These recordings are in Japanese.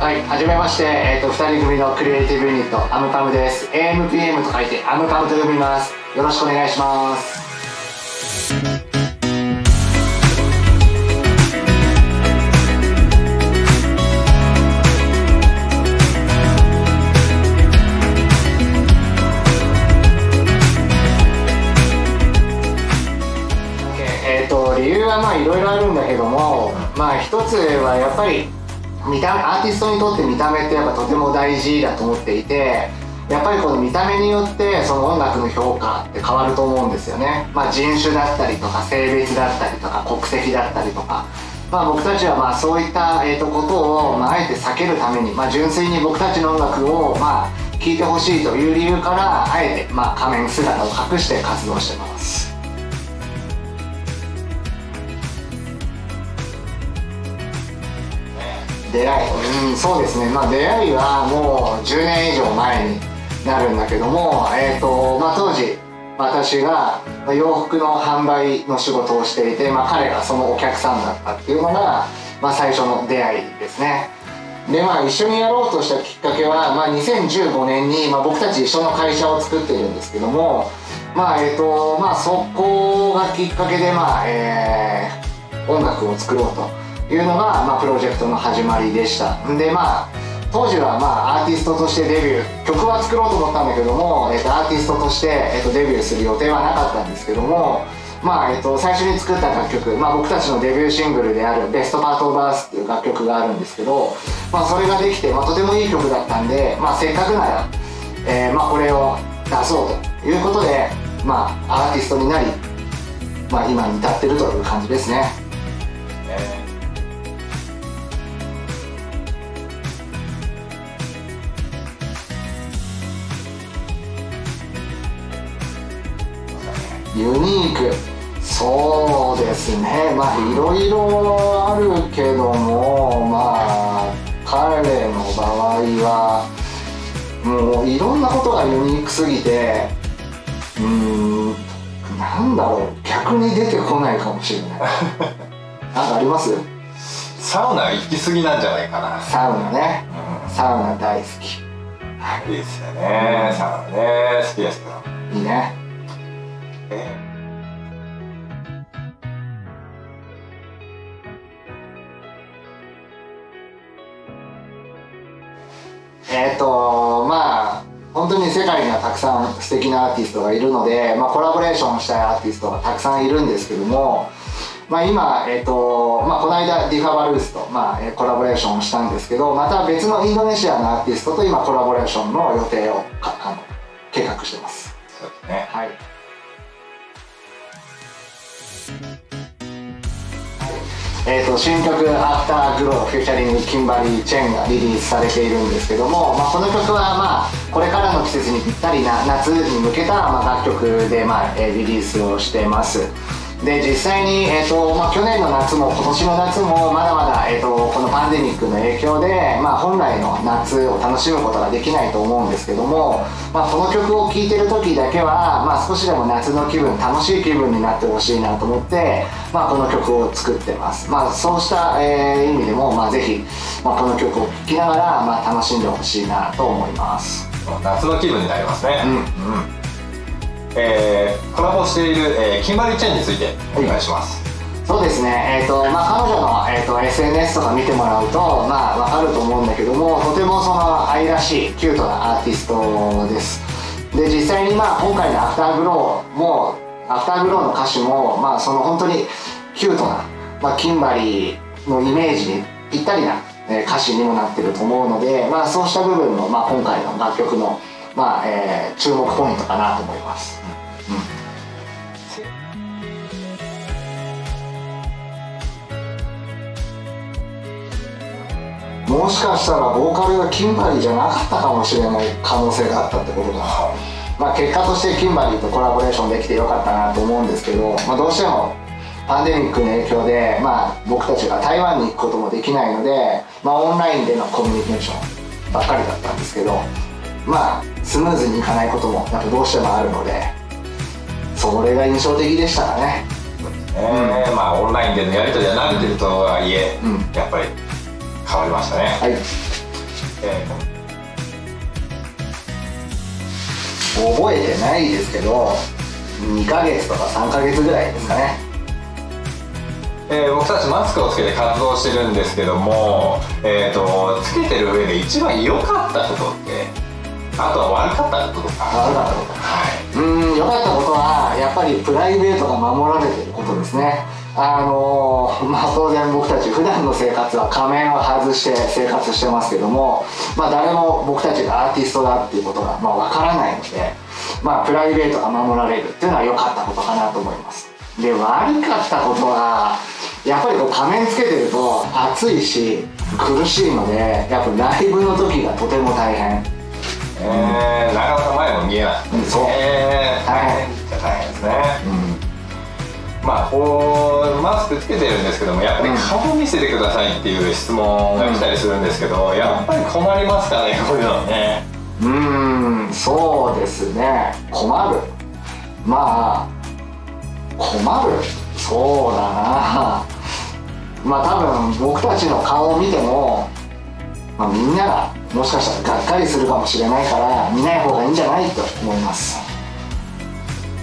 はい、はじめまして、えっ、と、二人組のクリエイティブユニット、アムパムです。AMPM と書いて、アムパムと読みます。よろしくお願いします。えっ、と、理由はまあいろいろあるんだけども、まあ一つはやっぱり、見たアーティストにとって見た目ってやっぱとても大事だと思っていてやっぱりこの見た目によってその音楽の評価って変わると思うんですよね、まあ、人種だったりとか性別だったりとか国籍だったりとか、まあ、僕たちはまあそういった、えー、とことを、まあ、えて避けるために、まあ、純粋に僕たちの音楽を、まあ、聴いてほしいという理由からあえて、ま、仮面姿を隠して活動してます。出会い、うん、そうですね、まあ、出会いはもう10年以上前になるんだけども、えーとまあ、当時私が洋服の販売の仕事をしていて、まあ、彼がそのお客さんだったっていうのが、まあ、最初の出会いですね。でまあ一緒にやろうとしたきっかけは、まあ、2015年に、まあ、僕たち一緒の会社を作っているんですけどもまあえっ、とまあそこがきっかけでまあえー音楽を作ろうと。いうのが、まあ、プロジェクトの始まりでした。でまあ当時は、まあ、アーティストとしてデビュー曲は作ろうと思ったんだけども、えっと、アーティストとして、えっと、デビューする予定はなかったんですけどもまあえっと、最初に作った楽曲、まあ、僕たちのデビューシングルである「ベストパートオブアース」っていう楽曲があるんですけど、まあ、それができて、まあ、とてもいい曲だったんで、まあ、せっかくなら、えーまあ、これを出そうということで、まあ、アーティストになり、まあ、今に至ってるという感じですね。ユニーク。そうですね。まあいろいろあるけどもまあ彼の場合はもういろんなことがユニークすぎてうーんなんだろう。逆に出てこないかもしれない。なんかあります？サウナ行き過ぎなんじゃないかな。サウナね。サウナ大好き。いいですよね。サウナね。好きですけどいいねええっ、とまあ本当に世界にはたくさん素敵なアーティストがいるので、まあ、コラボレーションしたいアーティストがたくさんいるんですけども、まあ、今、えっとまあ、この間 Dipha Barus と、まあ、えーコラボレーションをしたんですけどまた別のインドネシアのアーティストと今コラボレーションの予定をかあの計画してます。そうですね。はいえー、と新曲「 Afterglow featuring キンバリー・チェンがリリースされているんですけども、まあ、この曲は、まあ、これからの季節にぴったりな夏に向けた、まあ、楽曲で、まあえーリリースをしてます。で実際に、えーとまあ、去年の夏も今年の夏もまだまだ、えー、とこのパンデミックの影響で、まあ、本来の夏を楽しむことができないと思うんですけども、まあ、この曲を聴いてる時だけは、まあ、少しでも夏の気分楽しい気分になってほしいなと思って、まあ、この曲を作ってます、まあ、そうした、えー意味でも、まあ、ぜひ、まあ、この曲を聴きながら、まあ、楽しんでほしいなと思います。夏の気分になりますね。うん。うんえーコラボしている、えーキンバリーチェンについてお願いします、そうですね、えーとまあ、彼女の、えー、と SNS とか見てもらうと、まあ、わかると思うんだけどもとてもその愛らしいキュートなアーティストです。で実際に、まあ、今回の「Afterglow も Afterglow の歌詞も、まあ、その本当にキュートな、まあ、キンバリーのイメージにぴったりな、歌詞にもなってると思うので、まあ、そうした部分の、まあ、今回の楽曲の、まあえー注目ポイントかなと思います、もしかしたらボーカルがキンバリーじゃなかったかもしれない可能性があったってことだ。まあ結果としてキンバリーとコラボレーションできてよかったなと思うんですけど、まあ、どうしてもパンデミックの影響で、まあ、僕たちが台湾に行くこともできないので、まあ、オンラインでのコミュニケーションばっかりだったんですけどまあスムーズにいかないこともやっぱどうしてもあるのでそれが印象的でしたかね。えーまあオンラインでのやり取りは慣れてるとはいえ、うん。やっぱり変わりましたね、はい。え覚えてないですけど2ヶ月とか3ヶ月ぐらいですかね。ーえー僕たちマスクをつけて活動してるんですけども、えー、とつけてる上で一番良かったことってあとは悪かったこととか。悪かったことはいうん良かったことはやっぱりプライベートが守られてることですね。あのーまあ当然僕たち普段の生活は仮面を外して生活してますけどもまあ誰も僕たちがアーティストだっていうことがまあわからないのでまあプライベートが守られるっていうのは良かったことかなと思います。で悪かったことはやっぱりこう仮面つけてると暑いし苦しいのでやっぱライブの時がとても大変。えー、なかなか前も見えない。うんそう。えー、大変じゃ大変ですね、まあこうマスクつけてるんですけどもやっぱり顔見せてくださいっていう質問が来たりするんですけど、やっぱり困りますかねこういうの。ねうーん。そうですね。困る。まあ困る。そうだな。まあ多分僕たちの顔を見ても、まあ、みんながもしかしたらがっかりするかもしれないから見ない方がいいんじゃないと思います。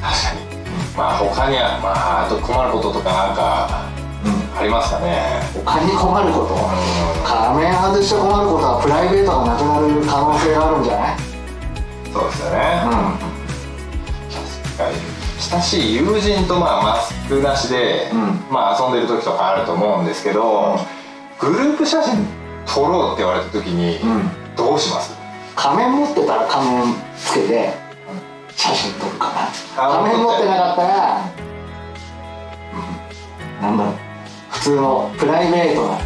確かに。まあ他にはまああと困ることとかなんかありますかね。他に困ること？仮面外して困ることはプライベートがなくなる可能性があるんじゃない？そうですよね、確かに。親しい友人とまあマスクなしで、うん。まあ遊んでる時とかあると思うんですけど、グループ写真撮ろうって言われた時に、うん。どうします？仮面持ってたら仮面つけて写真撮るかな。あ仮面持ってなかったら、うん、なんだろう。普通のプライベートな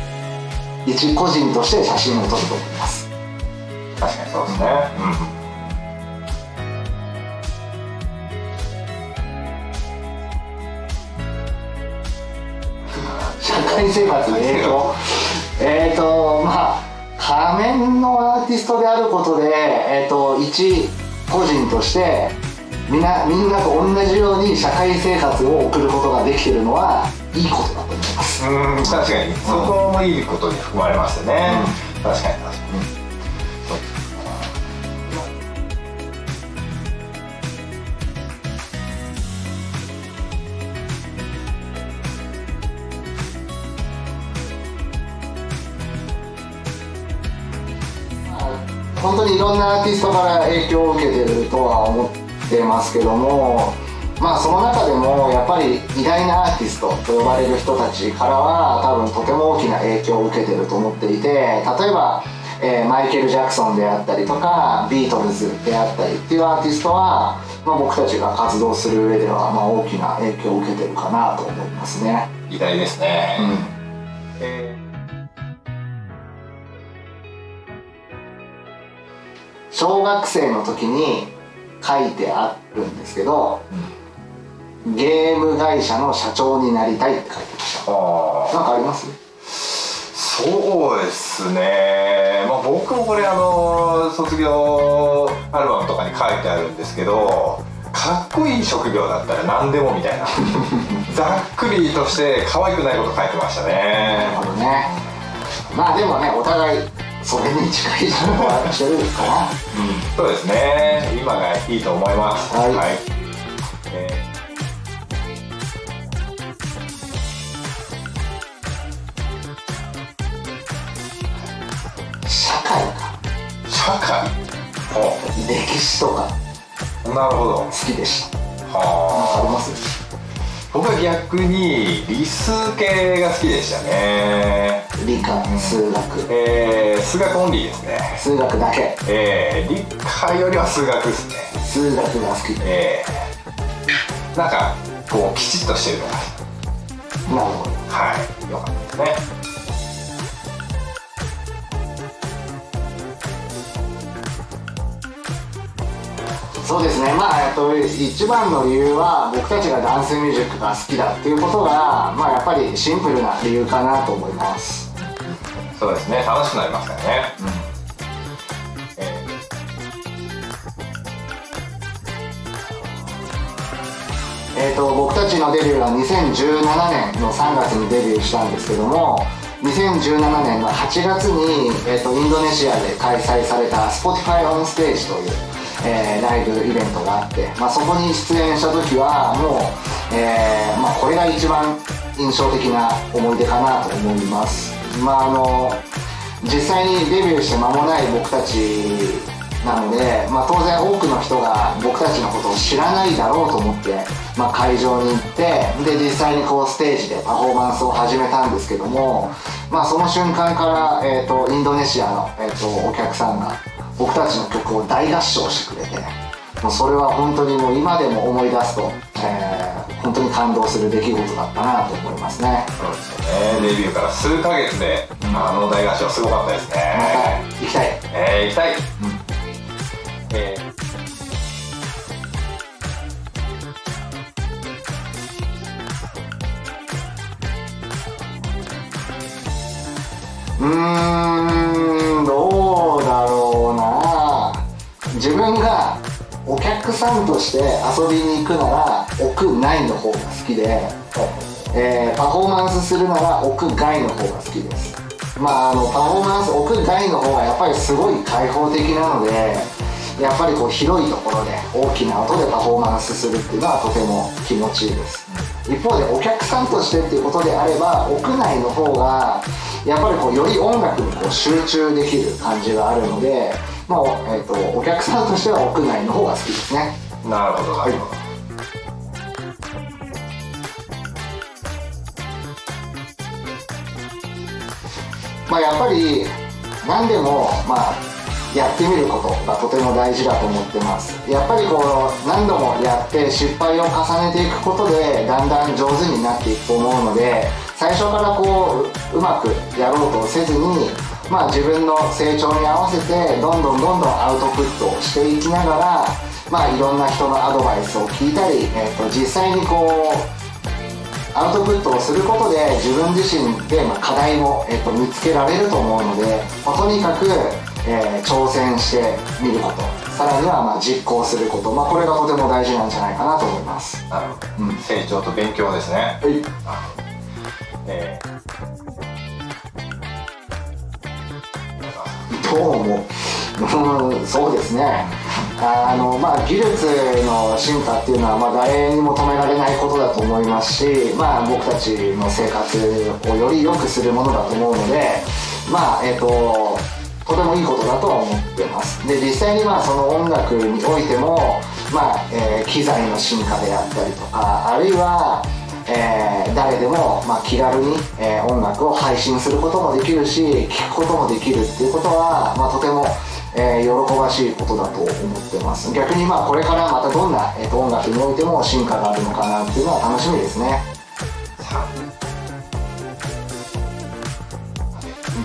一個人として写真を撮ると思います。確かにそうですね、うん。社会生活に影響？えっ、とまあ仮面のアーティストであることで、えー、と一個人としてみんなみんなと同じように社会生活を送ることができてるのはいいことだと思います。うん確かに、そこもいいことに含まれますよね、確かに確かに、当にいろんなアーティストから影響を受けてるとは思ってますけどもまあその中でもやっぱり偉大なアーティストと呼ばれる人たちからは多分とても大きな影響を受けてると思っていて例えば、えーマイケル・ジャクソンであったりとかビートルズであったりっていうアーティストは、まあ、僕たちが活動する上ではまあ大きな影響を受けてるかなと思いますね。偉大ですね、うん小学生の時に書いてあるんですけど、ゲーム会社の社長になりたいって書いてました。なんかあります？そうですね、まあ、僕もこれあの卒業アルバムとかに書いてあるんですけどかっこいい職業だったら何でもみたいな。ざっくりとして可愛くないこと書いてましたね。なるほどね。まあでもねお互いそれに近い仕事はしてるか。なそうですね。今がいいと思います。はい。え社会か。ー社会？ほ歴史とか。うなるほど。好きでした。あ。りはあます？僕は逆に理数系が好きでしたね理科数学。えー、数学オンリーですね。数学だけ。えー、理科よりは数学ですね。数学が好き。でえー、なんかこうきちっとしてるのがなるほど。はい。よかったですね。そうですね。まあえっと一番の理由は僕たちがダンスミュージックが好きだっていうことがまあやっぱりシンプルな理由かなと思いますそうですね。楽しくなりますからね、ええー、と僕たちのデビューは2017年の3月にデビューしたんですけども、2017年の8月に、えーと、インドネシアで開催された Spotify on Stage という、えー、ライブイベントがあって、まあ、そこに出演した時はもう、えーまあ、これが一番印象的な思い出かなと思います。まああの実際にデビューして間もない僕たちなので、まあ、当然多くの人が僕たちのことを知らないだろうと思って、まあ、会場に行ってで実際にこうステージでパフォーマンスを始めたんですけども、まあ、その瞬間から、えーと、インドネシアの、えーと、お客さんが僕たちの曲を大合唱してくれてもうそれは本当にもう今でも思い出すと、えー、本当に感動する出来事だったなと思いますね。そうですよね。デビューから数ヶ月で、あの大合唱すごかったですね。また行きたい。えー、行きたい、うん。えうーん客さんとして遊びに行くなら屋内の方が好きで、えー、パフォーマンスするなら屋外の方が好きです。まああのパフォーマンス屋外の方がやっぱりすごい開放的なのでやっぱりこう広いところで大きな音でパフォーマンスするっていうのはとても気持ちいいです。一方でお客さんとしてっていうことであれば屋内の方がやっぱりこうより音楽にこう集中できる感じがあるので、まあえーと、お客さんとしては屋内の方が好きですね。なるほど。なるほど、はい。まあ、やっぱり何でもまあやってみることがとても大事だと思ってます。やっぱりこう何度もやって失敗を重ねていくことでだんだん上手になっていくと思うので最初からこううまくやろうとせずにまあ自分の成長に合わせてどんどんどんどんアウトプットをしていきながらまあいろんな人のアドバイスを聞いたり、えー、と実際にこうアウトプットをすることで自分自身で課題も、えー、と見つけられると思うので、まあ、とにかくえー、挑戦してみることさらにはまあ実行すること、まあ、これがとても大事なんじゃないかなと思います。なるほど、うん、成長と勉強ですね。はい。えー、どうもうんそうですね。あのまあ技術の進化っていうのはまあ誰にも止められないことだと思いますしまあ僕たちの生活をより良くするものだと思うのでまあえっ、ととてもいいことだとは思ってます。で実際にまあその音楽においてもまあ、えー、機材の進化であったりとかあるいはえー、誰でも、まあ、気軽に、えー、音楽を配信することもできるし聴くこともできるっていうことは、まあ、とても、えー、喜ばしいことだと思ってます。逆にまあこれからまたどんな、えーと音楽においても進化があるのかなっていうのは楽しみですね。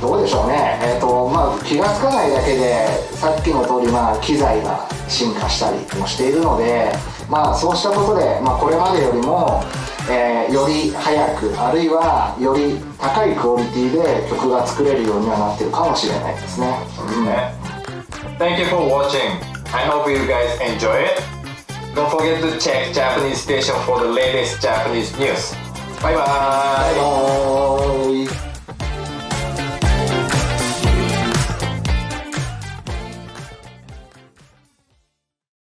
どうでしょうね、えーとまあ、気が付かないだけでさっきの通りまり、機材が進化したりもしているので、まあ、そうしたことで、まあ、これまでよりも、えー、より早くあるいはより高いクオリティで曲が作れるようにはなってるかもしれないですね。そうですね。Thank you for watching. I hope you guys enjoy it. Don't forget to check Japanese station for the latest Japanese news. Bye bye. Bye bye.